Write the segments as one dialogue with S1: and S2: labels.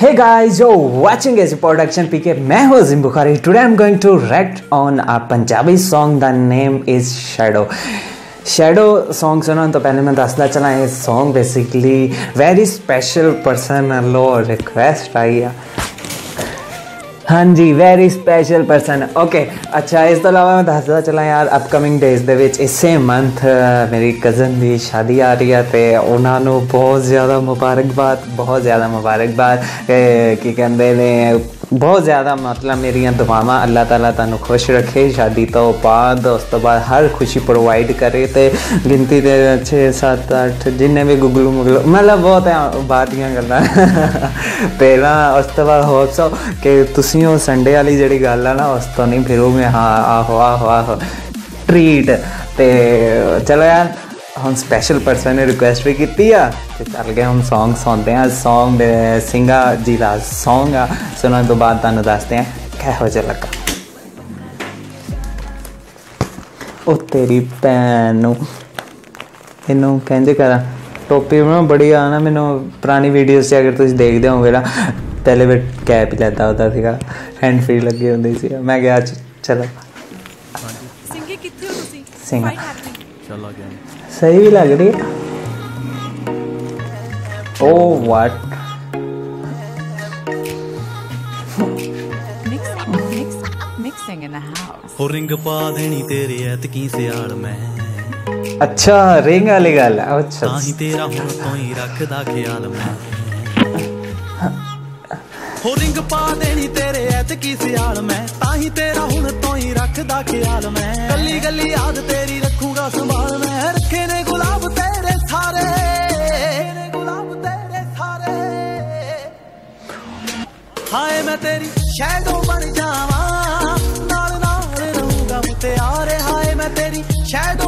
S1: Hey guys, yo, watching AC Production PK. मैं हूँ Azeem Bukhari. Today I am going to react on a Punjabi song the name is shadow shadow song सुना तो पहले मैं दसदा चला ये song basically very special personal request आई है. ਹਾਂਜੀ ਵੈਰੀ ਸਪੈਸ਼ਲ ਪਰਸਨ ਓਕੇ ਅੱਛਾ ਇਸ ਤੋਂ ਇਲਾਵਾ ਮੈਂ ਦੱਸਦਾ ਚਲਾਂ ਯਾਰ ਅਪਕਮਿੰਗ ਡੇਜ਼ ਦੇ ਵਿੱਚ ਇਸੇ ਮੰਥ ਮੇਰੀ ਕਜ਼ਨ ਦੀ ਸ਼ਾਦੀ ਆ ਰਹੀ ਹੈ ਤੇ ਉਹਨਾਂ ਨੂੰ ਬਹੁਤ ਜ਼ਿਆਦਾ ਮੁਬਾਰਕਬਾਦ ਬਹੁਤ ਜ਼ਿਆਦਾ ਮੁਬਾਰਕਬਾਦ ਕੀ ਕਹਿੰਦੇ ਨੇ ਬਹੁਤ ਜ਼ਿਆਦਾ ਮਤਲਬ ਮੇਰੀਆਂ ਦੁਆਵਾਂ ਅੱਲਾਹ ਤਾਲਾ ਤੁਹਾਨੂੰ ਖੁਸ਼ ਰੱਖੇ, ਸ਼ਾਦੀ ਤੋਂ ਬਾਅਦ, ਉਸ ਤੋਂ ਬਾਅਦ ਹਰ ਖੁਸ਼ੀ ਪ੍ਰੋਵਾਈਡ ਕਰੇ ਤੇ ਗਿਣਤੀ ਦੇ 6 7 8 ਜਿੰਨੇ ਵੀ ਗੁਗਲੂ ਮੁਗਲੂ ਮਤਲਬ ਬਹੁਤ ਹੈ ਦੀਆਂ ਗੱਲਾਂ। ਪਹਿਲਾਂ ਉਸ ਤੋਂ ਬਾਅਦ ਹੋਪ ਸੋ ਕਿ ਤੁਸੀਂ ਉਹ ਸੰਡੇ ਵਾਲੀ ਜਿਹੜੀ ਗੱਲ ਆ ਨਾ, ਉਸ ਤੋਂ ਨਹੀਂ ਫਿਰੋਗੇ ਹਾਂ, ਆਹੋ ਆਹੋ ਆਹੋ। ਟ੍ਰੀਟ ਤੇ ਚਲੋ ਯਾਰ ਹੁਣ ਸਪੈਸ਼ਲ ਪਰਸਨ ਨੇ ਰਿਕੁਐਸਟ ਵੀ ਕੀਤੀ ਆ ਤੇ ਚੱਲ ਗਏ ਹੁਣ Song ਸੁਣਦੇ ਆ। Song ਸਿੰਗਾ ਜੀ ਦਾ Song ਆ। ਸੁਣਨ ਤੋਂ ਬਾਅਦ ਤੁਹਾਨੂੰ ਦੱਸਦੇ ਆ ਕਿਹੋ ਜਿਹਾ ਲੱਗਾ। ਉਹ ਤੇਰੀ ਭੈਣ ਨੂੰ ਇਹਨੂੰ ਕਹਿੰਦੇ ਕਰਾਂ ਟੋਪੀ ਨਾ ਬੜੀ ਆ ਨਾ ਮੈਨੂੰ ਪੁਰਾਣੀ ਵੀਡੀਓਜ਼ 'ਚ ਅਗਰ ਤੁਸੀਂ ਦੇਖਦੇ ਹੋਵੋਗੇ ਨਾ ਪਹਿਲੇ ਵੀ ਕੈਪ ਹੀ ਲੈਦਾ ਹੁੰਦਾ ਸੀਗਾ। ਹੈਂਡ ਫ੍ਰੀ ਲੱਗੇ ਹੁੰਦੇ ਸੀ। ਮੈਂ ਗਿਆ ਚਲੋ।
S2: ਸਿੰਗੇ ਕਿੱਥੇ ਹੋ ਤੁਸੀਂ?
S1: ਸਿੰਘ
S3: ਚਲਾ ਗਿਆ।
S1: ਸਹੀ ਵੀ ਲੱਗ ਰਹੀ ਹੈ। ਓ what
S2: mixing in the house
S3: ਹੋ ਰਿੰਗ ਪਾ ਦੇਣੀ ਤੇਰੇ ਐਤਕੀ ਸਿਆਲ ਮੈਂ।
S1: ਅੱਛਾ ਰਿੰਗ ਵਾਲੀ ਗੱਲ ਹੈ। ਅੱਛਾ
S3: ਤਾਂ ਹੀ ਤੇਰਾ ਹੁਣ ਤੋਂ ਹੀ ਰੱਖਦਾ ਖਿਆਲ ਮੈਂ। ਹੋ ਰਿੰਗ ਪਾ ਦੇਣੀ ਤੇਰੇ ਐਤਕੀ ਸਿਆਲ ਮੈਂ। ਤਾਂ ਹੀ ਤੇਰਾ ਹੁਣ ਤੋਂ ਹੀ ਰੱਖਦਾ ਖਿਆਲ ਮੈਂ ਗੱਲੀ ਰੱਖੂਗਾ ਸੰਭਾਲ ਮੈਂ। ਰੱਖੇ ਨੇ ਗੁਲਾਬ ਤੇਰੇ ਸਾਰੇ। ਨੇ ਗੁਲਾਬ ਤੇਰੇ ਸਾਰੇ। ਹਾਏ ਮੈਂ ਤੇਰੀ ਸ਼ੈਡੋ ਬਣ ਜਾਵਾਂ। ਨਾਲ ਨਾਲ ਰਹੂੰਗਾ ਮੁਟਿਆਰੇ। ਹਾਏ ਮੈਂ ਤੇਰੀ ਸ਼ੈਡੋ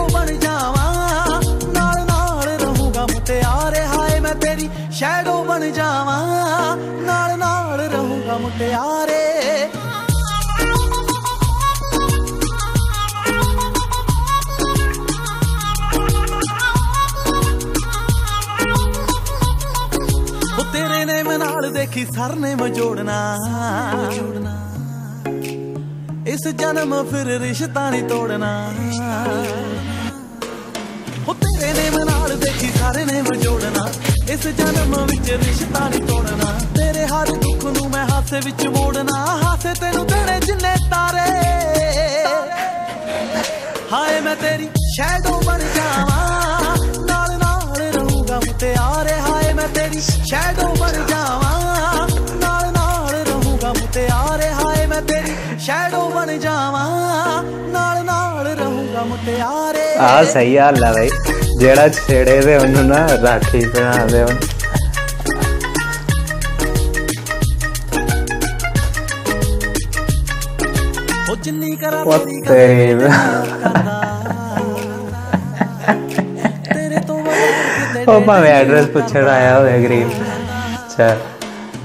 S3: ਨਾਲ ਸਰ ਨੇ ਮਜੋੜਨਾ। ਇਸ ਜਨਮ ਫਿਰ ਰਿਸ਼ਤਾ ਨਹੀਂ ਤੋੜਨਾ। ਉਹ ਤੇਰੇ ਨੇ ਨਾਲ ਦੇਖੀ ਸਾਰੇ ਨੇ ਮਜੋੜਨਾ। ਇਸ ਜਨਮ ਵਿੱਚ ਰਿਸ਼ਤਾ ਨਹੀਂ ਤੋੜਨਾ। ਤੇਰੇ ਹਰ ਦੁੱਖ ਨੂੰ ਮੈਂ ਹਾਸੇ ਵਿੱਚ ਮੋੜਨਾ। ਹਾਸੇ ਤੈਨੂੰ ਦੇਣੇ ਜਿੰਨੇ ਤਾਰੇ। ਹਾਏ ਮੈਂ ਤੇਰੀ ਸ਼ੈਡੋ ਬਣ ਜਾਵਾਂ ਬਣ ਜਾਵਾਂ ਨਾਲ ਨਾਲ ਰਹੂੰਗਾ ਮੁਟਿਆਰੇ।
S1: ਆ ਸਹੀ ਹਾਲ ਆ ਬਈ ਜਿਹੜਾ ਛੇੜੇ ਦੇ ਉਹਨੂੰ ਨਾ ਰਾਖੀ ਬਣਾ ਦੇ ਉਹਨੂੰ
S3: ਉਹ ਜਿੰਨੀ ਕਰਾਂ
S1: ਉਹ
S3: ਤੇਰੀ
S1: ਤੇਰੀ
S3: ਤੋਂ ਕਿਤੇ
S1: ਉਹ ਭਾਵੇਂ ਐਡਰੈਸ ਪੁੱਛਣ ਆਇਆ ਹੋਵੇ ਗਰੀਬ। ਅੱਛਾ।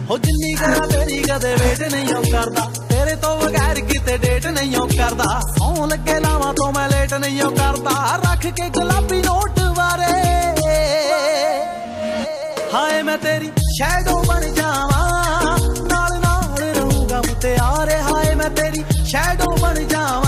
S3: ਹੋ ਜਿੰਨੀ ਕਰਾਂ ਤੇਰੀ ਕਦੇ ਵੇਟ ਨਹੀਂ ਉਹ ਕਰਦਾ। ਤੇਰੇ ਤੋਂ ਬਗੈਰ ਕਿਤੇ ਡੇਟ ਨਹੀਂ ਉਹ ਕਰਦਾ। ਸੌਂ ਲੱਗੇ ਲਾਵਾਂ ਤੋਂ ਮੈਂ ਲੇਟ ਨਹੀਂ ਉਹ ਕਰਦਾ। ਰੱਖ ਕੇ ਗੁਲਾਬੀ ਨੋਟ ਵਾਰੇ ਹਾਏ, ਮੈਂ ਤੇਰੀ ਸ਼ੈਡੋ ਬਣ ਜਾਵਾਂ। ਨਾਲ ਨਾਲ ਰਹੂੰਗਾ ਮੁਟਿਆਰੇ। ਹਾਏ, ਮੈਂ ਤੇਰੀ ਸ਼ੈਡੋ ਬਣ ਜਾਵਾਂ।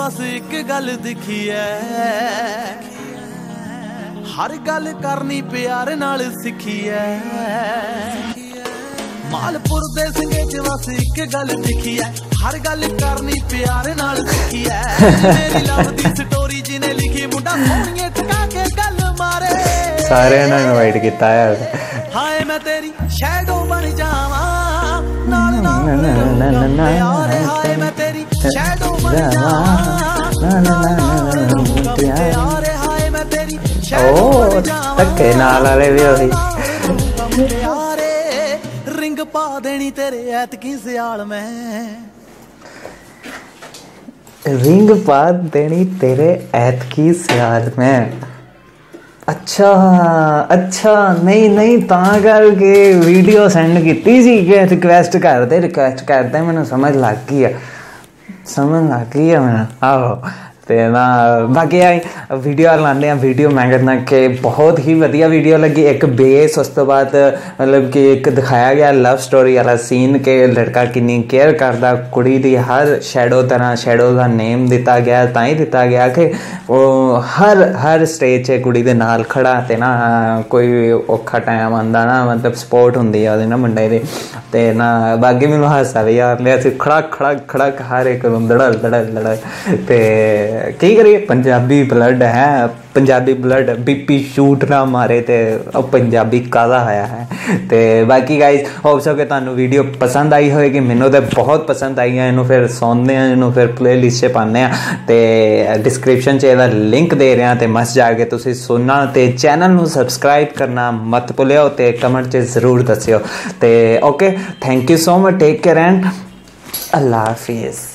S3: ਬਸ ਇੱਕ ਗੱਲ ਦਿਖੀ ਐ। ਹਰ ਗੱਲ ਕਰਨੀ ਪਿਆਰ ਨਾਲ ਸਿੱਖੀ ਐ। ਮਾਲਪੁਰ ਦੇ ਸਿੰਘੇ ਚ ਬਸ ਇੱਕ ਗੱਲ ਦਿਖੀ ਐ। ਹਰ ਗੱਲ ਕਰਨੀ ਪਿਆਰ ਨਾਲ ਸਿੱਖੀ ਐ। ਮੇਰੀ ਲਵ ਦੀ ਸਟੋਰੀ ਜਿਹਨੇ ਲਿਖੀ ਮੁੰਡਾ ਸੋਹਣੀਏ ਟਕਾ ਕੇ ਗੱਲ ਮਾਰੇ।
S1: ਸਾਰਿਆਂ ਨੂੰ ਇਨਵਾਈਟ ਕੀਤਾ ਹੈ
S3: ਹਾਏ ਮੈਂ ਤੇਰੀ ਸ਼ੈਡੋ ਬਣ ਜਾਵਾਂ। ਨਾਲ ਨਾਲ ਪਿਆਰੇ ਹਾਏ ਮੈਂ ਸ਼ੈਡੋ ਬਣ ਜਾਵਾਂ
S1: ਨਾ, ਨਾ, ਨਾ, ਨਾ, ਨਾ,
S3: ਪਿਆਰੇ ਹਾਏ ਮੈਂ ਤੇਰੀ ਸ਼ੈਡੋ
S1: ਓ
S3: ਬਣ ਜਾਵਾਂ
S1: ਧੱਕੇ ਨਾਲ ਵਾਲੇ ਵੀ ਉਹੀ
S3: ਪਿਆਰੇ ਰਿੰਗ ਪਾ ਦੇਣੀ ਤੇਰੇ ਐਤਕੀ ਸਿਆਲ ਮੈਂ
S1: रिंग पा देनी तेरे ऐत की सियार में ਅੱਛਾ ਅੱਛਾ ਨਹੀਂ ਨਹੀਂ ਤਾਂ ਕਰਕੇ ਵੀਡੀਓ ਸੈਂਡ ਕੀਤੀ ਸੀ ਕਿ ਰਿਕਵੈਸਟ ਕਰਦੇ ਰਿਕਵੈਸਟ ਕਰਦੇ ਮੈਨੂੰ ਸਮਝ ਲੱਗ ਗਈ ਆ ਸਮਝ ਲੱਗ ਗਈ ਆ ਮੈਨੂੰ ਆਹੋ ਤੇ ਨਾ ਬਾਕੀ ਆ ਵੀਡੀਓ ਲਾਉਂਦੇ ਆ ਵੀਡੀਓ ਮੈਂ ਕਹਿੰਦਾ ਕਿ ਬਹੁਤ ਹੀ ਵਧੀਆ ਵੀਡੀਓ ਲੱਗੀ ਇੱਕ ਬੇਸ ਉਸ ਤੋਂ ਬਾਅਦ ਮਤਲਬ ਕਿ ਇੱਕ ਦਿਖਾਇਆ ਗਿਆ ਲਵ ਸਟੋਰੀ ਵਾਲਾ ਸੀਨ ਕਿ ਲੜਕਾ ਕਿੰਨੀ ਕੇਅਰ ਕਰਦਾ ਕੁੜੀ ਦੀ ਹਰ ਸ਼ੈਡੋ ਤਰ੍ਹਾਂ ਸ਼ੈਡੋ ਦਾ ਨੇਮ ਦਿੱਤਾ ਗਿਆ ਤਾਂ ਹੀ ਦਿੱਤਾ ਗਿਆ ਕਿ ਉਹ ਹਰ ਹਰ ਸਟੇਜ 'ਤੇ ਕੁੜੀ ਦੇ ਨਾਲ ਖੜਾ ਤੇ ਨਾ ਕੋਈ ਔਖਾ ਟਾਈਮ ਆਂਦਾ ਨਾ ਮਤਲਬ ਸਪੋਰਟ ਹੁੰਦੀ ਆ ਉਹਦੇ ਨਾ ਮੁੰਡੇ ਦੀ ਤੇ ਨਾ ਬਾਕੀ ਮੈਨੂੰ ਹਾਸਾ ਵੀ ਯਾਰ ਲਿਆ ਸੀ ਖੜਾ ਖੜਾ ਖੜਾ ਹਰ ਇੱਕ ਨੂੰ ਦੜਾ ਦੜਾ ਦੜਾ ਤੇ ਕੀ ਕਰੀਏ? ਪੰਜਾਬੀ ਬਲੱਡ ਹੈ, ਪੰਜਾਬੀ ਬਲੱਡ ਬੀਪੀ ਸ਼ੂਟ ਨਾ ਮਾਰੇ ਤੇ ਉਹ ਪੰਜਾਬੀ ਕਾਦਾ ਆਇਆ ਹੈ? ਤੇ ਬਾਕੀ ਗਾਇਸ ਹੋਪ ਸੋ ਕਿ ਤੁਹਾਨੂੰ ਵੀਡੀਓ ਪਸੰਦ ਆਈ ਹੋਵੇਗੀ ਮੈਨੂੰ ਤੇ ਬਹੁਤ ਪਸੰਦ ਆਈ ਹੈ ਇਹਨੂੰ ਫਿਰ ਸੌਂਦੇ ਆ ਇਹਨੂੰ ਫਿਰ ਪਲੇਲਿਸਟ 'ਚ ਪਾਉਂਦੇ ਆ ਤੇ ਡਿਸਕ੍ਰਿਪਸ਼ਨ 'ਚ ਇਹਦਾ ਲਿੰਕ ਦੇ ਰਿਹਾ ਤੇ ਮਸ ਜਾ ਕੇ ਤੁਸੀਂ ਸੁਣਨਾ ਤੇ ਚੈਨਲ ਨੂੰ ਸਬਸਕ੍ਰਾਈਬ ਕਰਨਾ ਮਤ ਭੁੱਲਿਓ ਤੇ ਕਮੈਂਟ 'ਚ ਜ਼ਰੂਰ ਦੱਸਿਓ। ਤੇ okay thank you so much. Take care and allah hafiz.